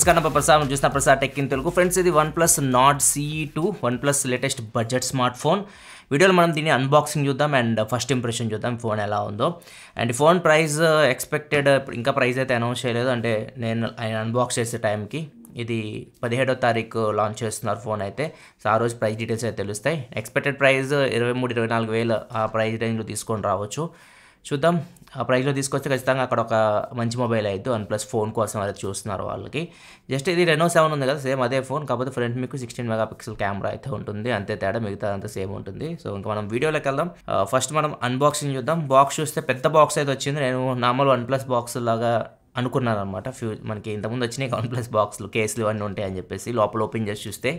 నమస్కారం ప్రసాద్ చూసిన Prasad tech in Telugu friends ఇది one plus Nord CE two one plus latest budget smart phone వీడియోలో మనం దీన్ని అన్బాక్సింగ్ చూద్దాం అండ్ ఫస్ట్ ఇంప్రెషన్ చూద్దాం ఫోన్ ఎలా ఉందో. అండ్ ఫోన్ ప్రైస్ ఎక్స్పెక్టెడ్ ఇంకా ప్రైస్ అయితే అనౌన్స్ చేయలేదు. అంటే నేను ఆయన అన్బాక్స్ చేసే టైంకి ఇది పదిహేడో తారీఖు లాంచ్ చేస్తున్నారు ఫోన్ అయితే. సో ఆ రోజు ప్రైస్ డీటెయిల్స్ అయితే తెలుస్తాయి. ఎక్స్పెక్టెడ్ ప్రైస్ uh, ఇరవై మూడు ఇరవై నాలుగు వేలు ఆ ప్రైస్ రేంజ్లో తీసుకొని రావచ్చు. చూద్దాం. ఆ ప్రైస్లో తీసుకొస్తే ఖచ్చితంగా అక్కడ ఒక మంచి మొబైల్ అయితే వన్ ప్లస్ ఫోన్ కోసం అది చూస్తున్నారు వాళ్ళకి. జస్ట్ ఇది రెనో సెవెన్ ఉంది కదా సేమ్ అదే ఫోన్ కాకపోతే ఫ్రంట్ మీకు సిక్స్టీన్ మెగా పిక్సెల్ కెమెరా అయితే ఉంటుంది. అంతే తేడా మిగతా అంతా సేమ్ ఉంటుంది. సో ఇంకా మనం వీడియోలోకి వెళ్దాం. ఫస్ట్ మనం అన్బాక్సింగ్ చూద్దాం. బాక్స్ చూస్తే పెద్ద బాక్స్ అయితే వచ్చింది. నేను నార్మల్ వన్ ప్లస్ బాక్స్ లాగా అనుకున్నాను అనమాట ఫ్యూ మనకి ఇంతకుముందు వచ్చినాయి వన్ ప్లస్ బాక్స్లు కేసులు ఇవన్నీ ఉంటాయని చెప్పేసి లోపల ఓపెన్ చేసి చూస్తే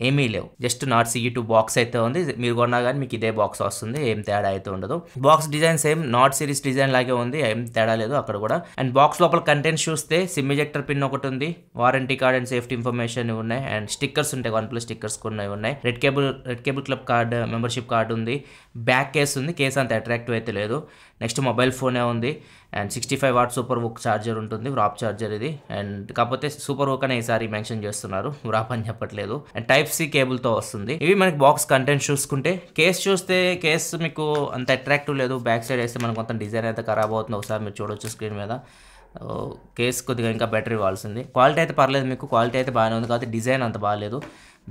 ఏమీ లేవు. Just Nord CE two box అయితే ఉంది. మీరు కొన్నా కానీ మీకు ఇదే బాక్స్ వస్తుంది. ఏం తేడా అయితే ఉండదు. Box design same Nord series design లాగే ఉంది. ఏం తేడా లేదు అక్కడ కూడా. అండ్ బాక్స్ లోపల కంటెంట్ చూస్తే సిమ్ ఎజెక్టర్ పిన్ ఒకటి ఉంది. Warranty card and safety information ఉన్నాయి. అండ్ స్టిక్కర్స్ ఉంటాయి. వన్ ప్లస్ స్టిక్కర్స్ కొన్ని ఉన్నాయి. Red cable red cable club card membership card ఉంది. బ్యాక్ కేస్ ఉంది. కేస్ అంత అట్రాక్టివ్ అయితే లేదు. నెక్స్ట్ మొబైల్ ఫోనే ఉంది. And sixty five watt super VOOC charger ఉంటుంది. వ్రాప్ ఛార్జర్ ఇది. అండ్ కాకపోతే సూపర్ వుక్ అనే ఈసారి మెన్షన్ చేస్తున్నారు. వ్రాప్ అని చెప్పట్లేదు. అండ్ టైప్ సి కేబుల్తో వస్తుంది. ఇవి మనకి బాక్స్ కంటెంట్ చూసుకుంటే కేస్ చూస్తే కేస్ మీకు అంత అట్రాక్టివ్ లేదు. బ్యాక్ సైడ్ వేస్తే మనకు కొంత డిజైన్ అయితే ఖరాబ్ అవుతుంది. ఒకసారి మీరు చూడొచ్చు స్క్రీన్ మీద. కేస్ కొద్దిగా ఇంకా బెటర్ ఇవ్వాల్సింది. క్వాలిటీ అయితే పర్లేదు మీకు. క్వాలిటీ అయితే బాగానే ఉంది. కాబట్టి డిజైన్ అంత బాగాలేదు.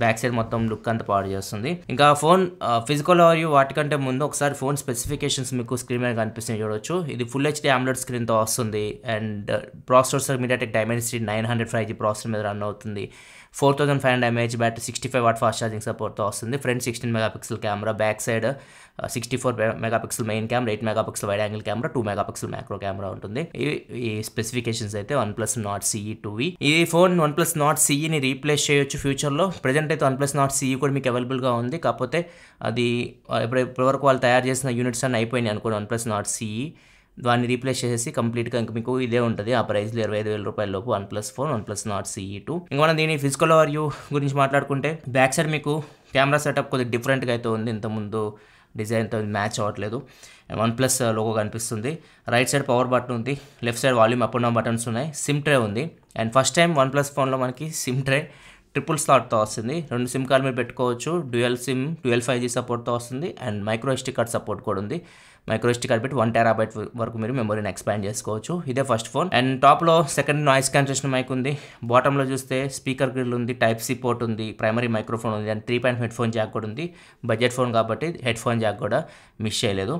బ్యాక్ సైడ్ మొత్తం లుక్ అంతా పాడు చేస్తుంది. ఇంకా ఫోన్ ఫిజికల్ మరియు వాటికంటే ముందు ఒకసారి ఫోన్ స్పెసిఫికేషన్స్ మీకు స్క్రీన్ మీద కనిపిస్తుంది చూడొచ్చు. ఇది ఫుల్ హెచ్డీ ఆమ్లెట్ స్క్రీన్తో వస్తుంది. And processor MediaTek Dimensity nine hundred five G processor మీద రన్ అవుతుంది. Four thousand five hundred mAh battery sixty five watt fast charging సపోర్ట్తో వస్తుంది. Front sixteen megapixel camera back side sixty four megapixel main camera eight megapixel wide angle camera two megapixel macro camera ఉంటుంది. ఈ specifications అయితే one plus Nord CE two ఈ. Phone one plus Nord సిఈని replace చేయొచ్చు ఫ్యూచర్లో. Present అయితే one plus Nord CE కూడా మీకు అవైలబుల్గా ఉంది. కాకపోతే అది ఇప్పుడు ఇప్పటివరకు వాళ్ళు తయారు చేసిన యూనిట్స్ అని అయిపోయినాయి అనుకోండి వన్ ప్లస్ నాట్ సిఈ దాన్ని రీప్లేస్ చేసేసి కంప్లీట్గా ఇంక మీకు ఇదే ఉంటుంది. ఆ ప్రైస్లో ఇరవై ఐదు వేల రూపాయల లోపు one plus phone one plus Nord CE two. ఇంకా మనం దీని ఫిజికల్ ఓవర్వ్యూ గురించి మాట్లాడుకుంటే బ్యాక్ సైడ్ మీకు కెమెరా సెటప్ కొద్దిగా డిఫరెంట్గా అయితే ఉంది. ఇంతకుముందు డిజైన్తో మ్యాచ్ అవ్వట్లేదు. వన్ ప్లస్ లోగో కనిపిస్తుంది. రైట్ సైడ్ పవర్ బటన్ ఉంది. Left side volume up and down buttons ఉన్నాయి. సిమ్ ట్రే ఉంది. And first time one plus ఫోన్లో మనకి సిమ్ ట్రే ట్రిపుల్ స్లాట్తో వస్తుంది. రెండు సిమ్ కార్డ్ మీరు పెట్టుకోవచ్చు. Dual sim dual five G సపోర్ట్తో వస్తుంది. And micro SD card support కూడా ఉంది. మైక్రో ఎస్టీ కార్డ్ పెట్టి వన్ టెరాబైట్ వరకు మీరు మెమరీని ఎక్స్పాండ్ చేసుకోవచ్చు. ఇదే ఫస్ట్ ఫోన్. అండ్ టాప్లో సెకండ్ నాయిస్ క్యాన్సలేషన్ మైక్ ఉంది. బాటంలో చూస్తే స్పీకర్ గ్రిల్ ఉంది టైప్ సి పోర్ట్ ఉంది ప్రైమరీ మైక్రోఫోన్ ఉంది and three point headphone jack కూడా ఉంది. బడ్జెట్ ఫోన్ కాబట్టి హెడ్ ఫోన్ జాక్ కూడా మిస్ చేయలేదు.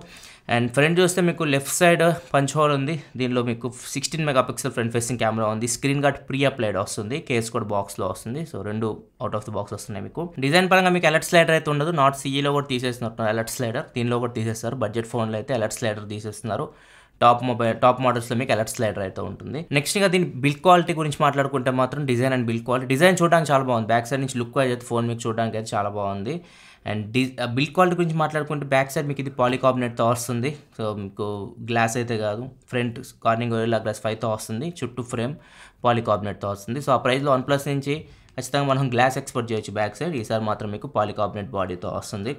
అండ్ ఫ్రంట్ చూస్తే మీకు లెఫ్ట్ సైడ్ పంచ్ హోల్ ఉంది. దీనిలో మీకు sixteen megapixel front facing camera ఉంది. స్క్రీన్ గార్డ్ ప్రీ అప్లైడ్ వస్తుంది. కేస్ కూడా బాక్స్లో వస్తుంది. సో రెండు అవుట్ ఆఫ్ ది బాక్స్ వస్తున్నాయి మీకు. డిజైన్ పరంగా మీకు ఎలర్ట్ స్లైడర్ అయితే ఉండదు. నాట్ సీఈలో కూడా తీసేస్తున్నారు. ఎలర్ట్ స్లైడర్ దీనిలో కూడా తీసేస్తారు. బడ్జెట్ ఫోన్లో అయితే అలర్ట్ స్లైడర్ తీసేస్తున్నారు. టాప్ మొబైల్ టాప్ మోడల్స్లో మీకు అలర్ట్ స్లైడర్ అయితే ఉంటుంది. నెక్స్ట్ ఇంకా దీని బిల్డ్ క్వాలిటీ గురించి మాట్లాడుకుంటే మాత్రం design and build quality design చూడడానికి చాలా బాగుంది. బ్యాక్ సైడ్ నుంచి లుక్ అయితే ఫోన్ మీకు చూడడానికి అయితే చాలా బాగుంది. అండ్ డి బిల్డ్ క్వాలిటీ గురించి మాట్లాడుకుంటే బ్యాక్ సైడ్ మీకు ఇది పాలికార్బినేట్తో వస్తుంది. సో మీకు గ్లాస్ అయితే కాదు. ఫ్రంట్ కార్నింగ్ ఇలా గ్లాస్ ఫైవ్తో వస్తుంది. చుట్టూ ఫ్రేమ్ పాలికార్బినేట్తో వస్తుంది. సో ఆ ప్రైస్లో వన్ ప్లస్ నుంచి ఖచ్చితంగా మనం గ్లాస్ ఎక్స్పోర్ట్ చేయొచ్చు బ్యాక్ సైడ్ ఈసారి మాత్రం మీకు పాలికార్బినేట్ బాడీతో వస్తుంది.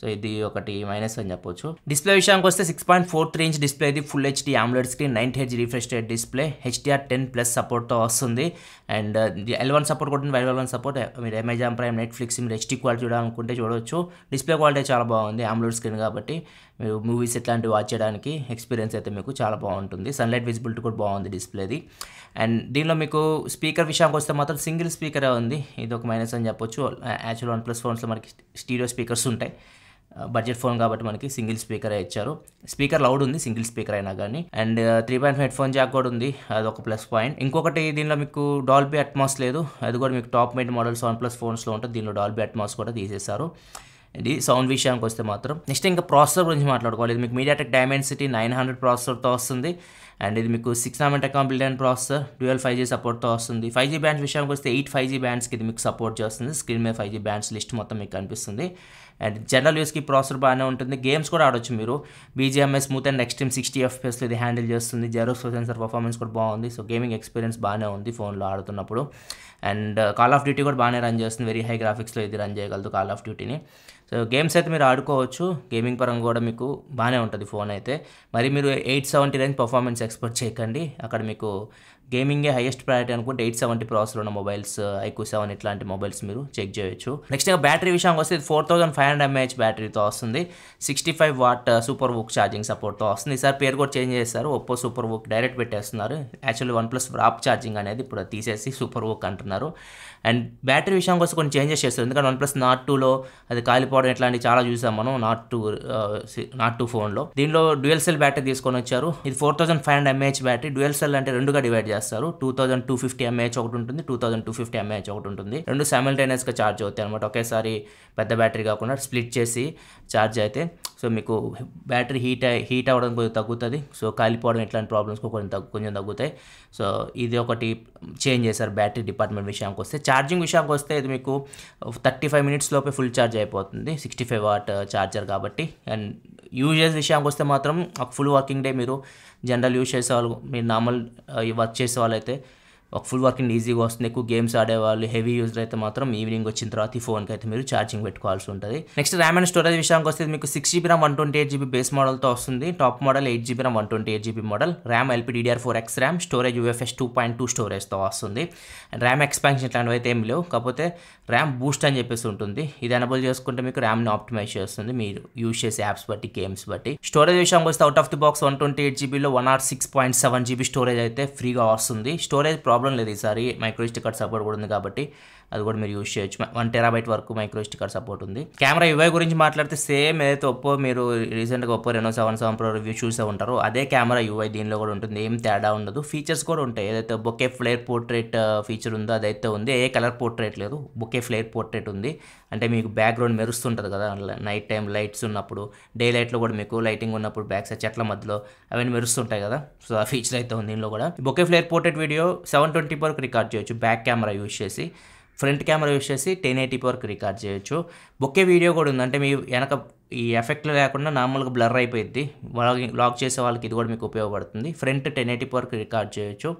సో ఇది ఒకటి మైనస్ అని చెప్పొచ్చు. డిస్ప్లే విషయానికి వస్తే six point four three inch display ఇది full HD AMOLED screen nine H refresh rate display HDR ten plus సపోర్ట్తో వస్తుంది. అండ్ ఎల్ వన్ సపోర్ట్ కూడా వైల్ వన్ సపోర్ట్ మీరు అమెజాన్ ప్రైమ్ నెట్ఫ్లిక్స్ మీరు హెచ్డీ క్వాలిటీ చూడాలనుకుంటే చూడవచ్చు డిస్ప్లే క్వాలిటీ చాలా బాగుంది ఆమ్లెడ్ స్క్రీన్ కాబట్టి. మీరు మూవీస్ ఇట్లాంటివి వాచ్ చేయడానికి ఎక్స్పీరియన్స్ అయితే మీకు చాలా బాగుంటుంది. సన్లైట్ విజిబిలిటీ కూడా బాగుంది డిస్ప్లేది అండ్ దీనిలో మీకు స్పీకర్ విషయానికి వస్తే మాత్రం సింగిల్ స్పీకరే ఉంది? ఇది ఒక మైనస్ అని చెప్పొచ్చు. యాక్చువల్ వన్ ప్లస్ ఫోన్స్లో మనకి స్టీరియో స్పీకర్స్ ఉంటాయి. బడ్జెట్ ఫోన్ కాబట్టి మనకి సింగిల్ స్పీకర్ ఇచ్చారు. స్పీకర్ లౌడ్ ఉంది సింగిల్ స్పీకర్ అయినా కానీ and three point headphone jack కూడా ఉంది అది ఒక ప్లస్ పాయింట్ ఇంకొకటి దీనిలో మీకు డాల్బీ అట్మాస్ లేదు అది కూడా మీకు top end models one plus ఫోన్స్లో ఉంటుంది దీనిలో డాల్బీ అట్మాస్ కూడా తీసేశారు. ఇది సౌండ్ విషయానికి వస్తే మాత్రం. నెక్స్ట్ ఇంకా ప్రాసెసర్ గురించి మాట్లాడుకోవాలి. ఇది మీకు మీడియాటెక్ డైమెన్సిటీ నైన్ హండ్రెడ్ ప్రాసెసర్తో వస్తుంది. అండ్ ఇది మీకు six నామెంట్ build and processor dual five G సపోర్ట్తో వస్తుంది. ఫైవ్ జీ బ్యాండ్స్ విషయానికి వస్తే ఎయిట్ ఫైవ్ జీ బ్యాండ్స్కి ఇది మీకు సపోర్ట్ చేస్తుంది. స్క్రీన్ మీద ఫైవ్ జీ బ్యాండ్స్ లిస్ట్ మొత్తం మీకు కనిపిస్తుంది. అండ్ జనరల్ యూస్కి ప్రాసెసర్ బాగానే ఉంటుంది. గేమ్స్ కూడా ఆడొచ్చు మీరు. BGMS smooth and extreme sixty ఎఫ్ఎస్లో ఇది హ్యాండిల్ చేస్తుంది. జెరోక్స్ సెన్సర్ పర్ఫార్మెన్స్ కూడా బాగుంది. సో గేమింగ్ ఎక్స్పీరియన్స్ బాగానే ఉంది ఫోన్లో ఆడుతున్నప్పుడు. అండ్ కాల్ ఆఫ్ డ్యూటీ కూడా బాగానే రన్ చేస్తుంది. వెరీ హై గ్రాఫిక్స్లో ఇది రన్ చేయగలదు కాల్ ఆఫ్ డ్యూటీని సో గేమ్స్ అయితే మీరు ఆడుకోవచ్చు. గేమింగ్ పరంగా కూడా మీకు బాగానే ఉంటుంది ఫోన్ అయితే. మరి మీరు eight seventy range performance expect చేయకండి. అక్కడ మీకు గేమింగే హైయెస్ట్ ప్రయారిటీ అనుకుంటే ఎయిట్ సెవెంటీ ప్రాసెసర్ ఉన్న మొబైల్స్ ఐక్యూ సెవెన్ ఇట్లాంటి మొబైల్స్ మీరు చెక్ చేయొచ్చు. నెక్స్ట్ ఇంకా బ్యాటరీ విషయానికి వస్తే four thousand five hundred mAh బ్యాటరీతో వస్తుంది. సిక్స్టీ ఫైవ్ వాట్ సూపర్ బుక్ ఛార్జింగ్ సపోర్ట్తో వస్తుంది. ఈసారి పేరు కూడా చేంజ్ చేస్తారు ఒప్పో సూపర్ బుక్ డైరెక్ట్ పెట్టేస్తున్నారు. Actually one plus warp charging అనేది ఇప్పుడు తీసేసి సూపర్ బుక్ అంటున్నారు. అండ్ బ్యాటరీ విషయానికి వస్తే కొన్ని చేంజెస్ చేస్తారు. ఎందుకంటే వన్ ప్లస్ నాట్ టూలో అది కాలిపోవడం ఇట్లాంటివి చాలా చూసాం మనం నాట్ టూ నాట్ టూ ఫోన్లో. దీనిలో డ్యూయల్ సెల్ బ్యాటరీ తీసుకొని వచ్చారు. ఇది four thousand five hundred mAh battery. Dual cell అంటే రెండుగా డివైడ్ చేస్తారు. Two thousand two fifty mAh ఒకటి ఉంటుంది two thousand two fifty mAh ఒకటి ఉంటుంది. రెండు సైమల్టేనియస్గా ఛార్జ్ అవుతాయి అనమాట ఒకేసారి పెద్ద బ్యాటరీ కాకుండా స్ప్లిట్ చేసి ఛార్జ్ అయితే సో మీకు బ్యాటరీ హీట్ హీట్ అవ్వడం కొంచెం తగ్గుతుంది. సో కాలిపోవడం ఇట్లాంటి ప్రాబ్లమ్స్ కొంచెం తగ్గు కొంచెం తగ్గుతాయి. సో ఇది ఒకటి చేంజ్ చేశారు బ్యాటరీ డిపార్ట్మెంట్ విషయానికి వస్తే. ఛార్జింగ్ విషయానికి వస్తే ఇది మీకు థర్టీ ఫైవ్ మినిట్స్ లోపే ఫుల్ ఛార్జ్ అయిపోతుంది. Sixty five watt uh, charger కాబట్టి. అండ్ యూజెస్ విషయానికి వస్తే మాత్రం ఒక ఫుల్ వర్కింగ్ డే మీరు జనరల్ యూజ్ చేసే వాళ్ళు మీరు నార్మల్ వర్క్ uh, చేసే వాళ్ళైతే ఒక ఫుల్ వర్కింగ్ ఈజీగా వస్తుంది. ఎక్కువ గేమ్స్ ఆడేవాళ్ళు హెవీ యూజర్ అయితే మాత్రం ఈవినింగ్ వచ్చిన తర్వాత ఈ ఫోన్కి అయితే మీరు ఛార్జింగ్ పెట్టుకోవాల్సి ఉంటుంది. నెక్స్ట్ ర్యామ్ అండ్ స్టోరేజ్ విషయానికి వస్తే మీకు six GB RAM one twenty eight GB base మోడల్తో వస్తుంది. Top model eight GB RAM one twenty eight GB model. RAM LPDDR four X RAM storage UFS two point two స్టోరేజ్తో వస్తుంది. And RAM expansion ఇట్లాంటివి అయితే ఏం లేవు. కాకపోతే RAM Boost అని చెప్పేసి ఉంటుంది. ఇది ఎనబుల్ చేసుకుంటే మీకు ర్యామ్ని ఆప్టిమైజ్ చేస్తుంది. మీరు యూజ్ చేసే యాప్స్ బట్టి గేమ్స్ బట్టి. స్టోరేజ్ విషయానికి వస్తే out of the box one twenty eight జీబీలో one or six point seven GB storage అయితే ఫ్రీగా వస్తుంది. స్టోరేజ్ ప్రాబ్లం లేదు ఈసారి. మైక్రోస్టిక్ కార్డ్ సపోర్ట్ కూడా ఉంది కాబట్టి అది కూడా మీరు యూజ్ చేయొచ్చు. వన్ టెరాబైట్ వరకు మైక్రోస్టిక్ కార్డ్ సపోర్ట్ ఉంది. కెమెరా యూఐ గురించి మాట్లాడితే సేమ్ ఏదైతే ఒప్పో మీరు రీసెంట్గా Oppo Reno seven seven pro review చూసే ఉంటారు అదే కెమెరా యూఐ దీనిలో కూడా ఉంటుంది. ఏం తేడా ఉండదు. ఫీచర్స్ కూడా ఉంటాయి. ఏదైతే బొకే ఫ్లేర్ పోర్ట్రేట్ ఫీచర్ ఉందో అదైతే ఉంది. ఏ కలర్ పోర్ట్రేట్ లేదు. బొకే ఫ్లేర్ పోర్ట్రేట్ ఉంది. అంటే మీకు బ్యాక్గ్రౌండ్ మెరుస్తుంటుంది కదా. నైట్ టైం లైట్స్ ఉన్నప్పుడు డే లైట్లో కూడా మీకు లైటింగ్ ఉన్నప్పుడు బ్యాక్ సైడ్ చెట్ల మధ్యలో అవన్నీ మెరుస్తుంటాయి కదా. సో ఆ ఫీచర్ అయితే ఉంది దీనిలో కూడా. Bokeh flare portrait video seven twenty వరకు రికార్డ్ చేయొచ్చు. బ్యాక్ కెమెరా యూజ్ చేసి. ఫ్రంట్ కెమెరా యూస్ చేసి టెన్ ఎయిటీ వరకు రికార్డ్ చేయొచ్చు. బొకే వీడియో కూడా ఉంది అంటే మీ వెనక ఈ ఎఫెక్ట్లు లేకుండా నార్మల్గా బ్లర్ అయిపోయింది లాగింగ్ లాక్ చేసే వాళ్ళకి ఇది కూడా మీకు ఉపయోగపడుతుంది. ఫ్రంట్ టెన్ ఎయిటీ వరకు రికార్డ్ చేయొచ్చు.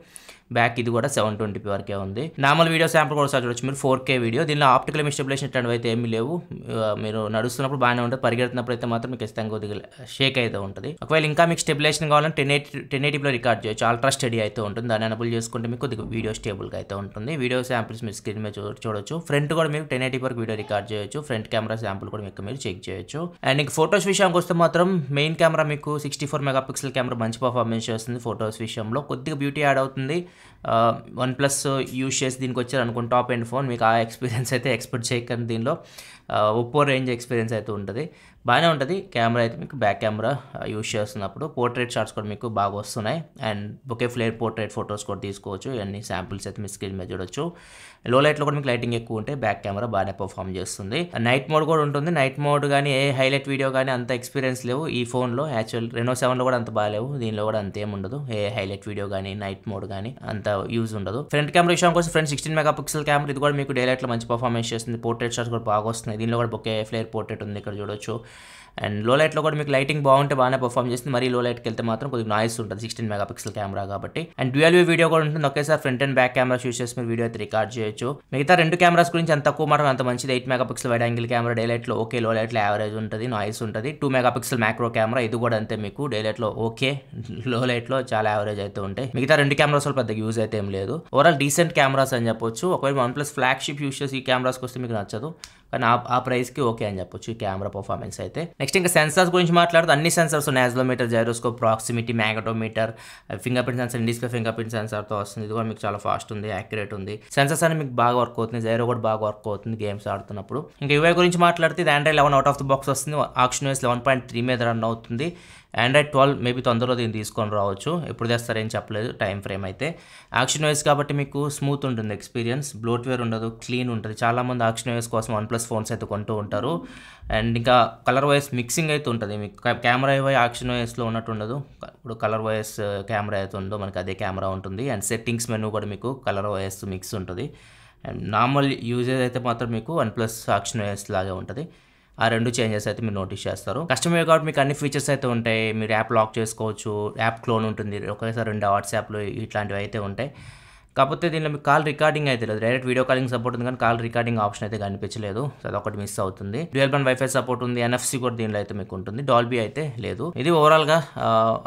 బ్యాక్ ఇది కూడా సెవెన్ ట్వంటీ వరకే ఉంది. నార్మల్ వీడియో శాంపుల్ కూడా ఒకసారి చూడొచ్చు. మీరు ఫోర్ కే వీడియో. దీనిలో ఆప్టికల్ మిస్టబులేషన్ ఇట్లాంటివి అయితే ఏమీ లేవు. మీరు నడుస్తున్నప్పుడు బాగానే ఉంటుంది. పరిగెడుతున్నప్పుడు అయితే మాత్రం మీకు ఖచ్చితంగా కొద్దిగా షేక్ అయితే ఉంటుంది. ఒకవేళ ఇంకా మీకు స్టెబిలేషన్ కావాలంటే టెన్ ఎయిటీ టెన్ ఎయిటీలో రికార్డ్ చేయొచ్చు. అల్ట్రా స్టడీ అయితే ఉంటుంది. దాన్ని ఎనబుల్ చేసుకుంటే మీకు కొద్దిగా వీడియో స్టేబుల్గా అయితే ఉంటుంది. వీడియో శాంపిల్స్ మీరు స్క్రీన్ మీద చూడొచ్చు. ఫ్రంట్ కూడా మీకు టెన్ ఎయిటీ వరకు వీడియో రికార్డ్ చేయొచ్చు. ఫ్రంట్ కెమెరా శాంపుల్ కూడా మీకు మీరు చెక్ చేయొచ్చు. అండ్ ఇంకా ఫొటోస్ విషయానికి వస్తే మాత్రం మెయిన్ కెమెరా మీకు sixty four mega pixel camera మంచి పర్ఫార్మెన్స్ చేస్తుంది ఫొటోస్ విషయంలో. కొద్దిగా బ్యూటీ యాడ్ అవుతుంది. వన్ ప్లస్ యూజ్ చేసి దీనికి వచ్చారు అనుకోండి టాప్ ఎండ్ ఫోన్ మీకు ఆ ఎక్స్పీరియన్స్ అయితే ఎక్స్పెక్ట్ చేయకండి దీనిలో. ఒప్పో రేంజ్ ఎక్స్పీరియన్స్ అయితే ఉంటుంది. బాగానే ఉంటుంది. కెమెరా అయితే మీకు బ్యాక్ కెమెరా యూజ్ చేస్తున్నప్పుడు పోర్ట్రేట్ షాట్స్ కూడా మీకు బాగా వస్తున్నాయి. And bokeh flare portrait photos కూడా తీసుకోవచ్చు. ఇవన్నీ శాంపిల్స్ అయితే మీ స్క్రీన్ మీద చూడొచ్చు. లో లైట్లో కూడా మీకు లైటింగ్ ఎక్కువ ఉంటే బ్యాక్ కెమెరా బాగానే పర్ఫామ్ చేస్తుంది. నైట్ మోడ్ కూడా ఉంటుంది. నైట్ మోడ్ కానీ ఏ హైలైట్ వీడియో కానీ అంత ఎక్స్పీరియన్స్ లేవు. ఈ ఫోన్లో యాక్చువల్ రెనో సెవెన్లో కూడా అంత బాగాలేవు దీనిలో కూడా అంత ఉండదు. ఏ హైలైట్ వీడియో కానీ నైట్ మోడ్ కానీ అంత యూజ్ ఉండదు. ఫ్రంట్ కెమెరా విషయం కోసం front sixteen mega pixel camera ఇది కూడా మీకు డే లైట్లో మంచి పర్ఫార్మెన్స్ చేస్తుంది. పోర్ట్రేట్ షాట్స్ కూడా బాగా మనకి దీనిలో కూడా బొకే ఫ్లేర్ పోర్ట్రేట్ ఉంది ఇక్కడ చూడొచ్చు. అండ్లో లైట్లో కూడా మీకు లైటింగ్ బాగుంటే బాగానే పర్ఫామ్ చేస్తుంది. మరీ లో లైట్కి వెళ్తే మాత్రం కొద్దిగా నాయిస్ ఉంటుంది. సిక్స్టీన్ మెగా పిక్సెల్ కెమెరా కాబట్టి. అండ్ డ్యూయల్ వ్యూ వీడియో కూడా ఉంటుంది. ఒకేసారి front and back camera use చేసి మీరు వీడియో అయితే రికార్డ్ చేయొచ్చు. మిగతా రెండు కెమెరాస్ గురించి అంత తక్కువ మాత్రం అంత మంచిది. Eight megapixel wide angle camera day లైట్లో ఓకే లో లైట్లో యావరేజ్ ఉంటుంది నాయిస్ ఉంటుంది. Two mega pixel macro camera ఇది కూడా అంతే మీకు. డే లైట్లో ఓకే లో లైట్లో చాలా యావరేజ్ అయితే ఉంటాయి. మిగతా రెండు కెమెరాస్ వల్ల పెద్ద యూజ్ అయితే ఏం లేదు. ఓవరాల్ డీసెంట్ కెమెరాస్ అని చెప్పొచ్చు. ఒకవేళ వన్ ప్లస్ ఫ్లాగ్షిప్ యూస్ చేసి ఈ కెమెరాస్కి వస్తే మీకు నచ్చదు. కానీ ఆ ఆ ప్రైస్కి ఓకే అని చెప్పొచ్చు ఈ కెమెరా పర్ఫార్మెన్స్ అయితే. నెక్స్ట్ ఇంకా సెన్సార్స్ గురించి మాట్లాడితే అన్ని సెన్సార్స్ ఉన్నాయి. Accelerometer gyroscope proximity magnetometer fingerprint sensor display fingerprint సెన్సార్తో వస్తుంది. ఇది కూడా మీకు చాలా ఫాస్ట్ ఉంది యాక్యురేట్ ఉంది. సెన్సర్స్ అని మీకు బాగా వర్క్ అవుతుంది జైరో కూడా బాగా వర్క్ అవుతుంది గేమ్స్ ఆడుతున్నప్పుడు. ఇంకా యూఐ గురించి మాట్లాడితే ఇది Android eleven out of the box వస్తుంది. Oxygen OS eleven point three మీద రన్ అవుతుంది. ఆండ్రాయిడ్ ట్వెల్వ్ మేబీ తొందరలో దీన్ని తీసుకొని రావచ్చు. ఎప్పుడు తెస్తారేం చెప్పలేదు టైం ఫ్రేమ్ అయితే. యాక్షన్ వైస్ కాబట్టి మీకు స్మూత్ ఉంటుంది ఎక్స్పీరియన్స్ బ్లోట్వేర్ ఉండదు క్లీన్ ఉంటుంది. చాలామంది యాక్షన్ వేస్ కోసం వన్ ప్లస్ ఫోన్స్ అయితే కొంటూ ఉంటారు. అండ్ ఇంకా కలర్ వైస్ మిక్సింగ్ అయితే ఉంటుంది. మీకు కెమెరా వై యాక్షన్ వైస్లో ఉన్నట్టు ఉండదు. ఇప్పుడు కలర్ వైస్ కెమెరా అయితే ఉందో మనకి అదే కెమెరా ఉంటుంది. అండ్ సెట్టింగ్స్ మెనూ కూడా మీకు కలర్ వైస్ మిక్స్ ఉంటుంది. అండ్ నార్మల్ యూజేజ్ అయితే మాత్రం మీకు వన్ ప్లస్ యాక్షన్ వైస్ లాగే ఉంటుంది. ఆ రెండు చేంజెస్ అయితే మీరు నోటీస్ చేస్తారు. కస్టమర్ కాబట్టి మీకు అన్ని ఫీచర్స్ అయితే ఉంటాయి. మీరు యాప్ లాక్ చేసుకోవచ్చు యాప్ క్లోన్ ఉంటుంది. ఒకేసారి రెండు వాట్సాప్లు ఇట్లాంటివి అయితే ఉంటాయి. కాకపోతే దీనిలో మీకు కాల్ రికార్డింగ్ అయితే లేదు. డైరెక్ట్ వీడియో కాలింగ్ సపోర్ట్ ఉంది కానీ కాల్ రికార్డింగ్ ఆప్షన్ అయితే కనిపించలేదు. సో అదొకటి మిస్ అవుతుంది. డ్యూయల్ బ్యాండ్ వైఫై సపోర్ట్ ఉంది. ఎన్ఎఫ్సి కూడా దీనిలో అయితే మీకు ఉంటుంది. డాల్బీ అయితే లేదు. ఇది ఓవరాల్గా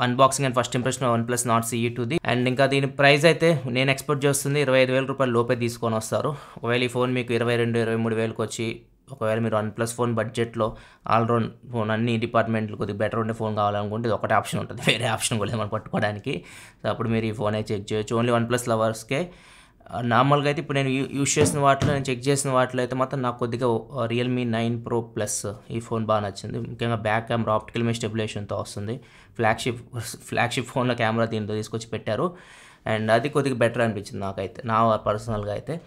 unboxing and first impression one plus Nord CE the. And ఇంకా దీని ప్రైస్ అయితే నేను ఎక్స్పెక్ట్ చేస్తుంది. ఇరవై ఐదు వేల రూపాయలు లోపే తీసుకొని వస్తారు. ఒకవేళ ఈ ఫోన్ మీకు ఇరవై రెండు ఇరవై మూడు వేలకు వచ్చి ఒకవేళ మీరు వన్ ప్లస్ ఫోన్ బడ్జెట్లో ఆల్రౌండ్ ఫోన్ అన్ని డిపార్ట్మెంట్లు కొద్దిగా బెటర్ ఉండే ఫోన్ కావాలనుకుంటే ఇది ఒకటే ఆప్షన్ ఉంటుంది. వేరే ఆప్షన్ కూడా మనం పట్టుకోవడానికి. సో అప్పుడు మీరు ఈ ఫోన్ అయితే చెక్ చేయొచ్చు. ఓన్లీ వన్ ప్లస్ లవర్స్కే. నార్మల్గా అయితే ఇప్పుడు నేను యూ- యూస్ చేసిన వాటిలో నేను చెక్ చేసిన వాటిలో అయితే మాత్రం నాకు కొద్దిగా రియల్మీ నైన్ ప్రో ప్లస్ ఈ ఫోన్ బాగా నచ్చింది. ముఖ్యంగా బ్యాక్ కెమెరా ఆప్టికల్ మీ స్టెబిలేషన్తో వస్తుంది. ఫ్లాగ్షిప్ ఫ్లాగ్షిప్ ఫోన్లో కెమెరా దీంతో తీసుకొచ్చి పెట్టారు. అండ్ అది కొద్దిగా బెటర్ అనిపించింది నాకైతే. నా పర్సనల్గా అయితే.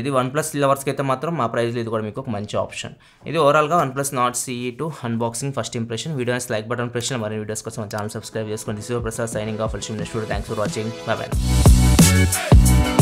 ఇది వన్ ప్లస్ లవర్స్కి అయితే మాత్రం మా ప్రైస్లో ఇది కూడా మీకు ఒక మంచి ఆప్షన్ ఇది ఓవరాల్గా one plus Nord CE two unboxing first impression videos like button press చేయండి. మరిన్ని వీడియోస్ కోసం ఛానల్ సబ్స్క్రైబ్ చేసుకోండి. Sivaprasad signing off next video thanks for watching bye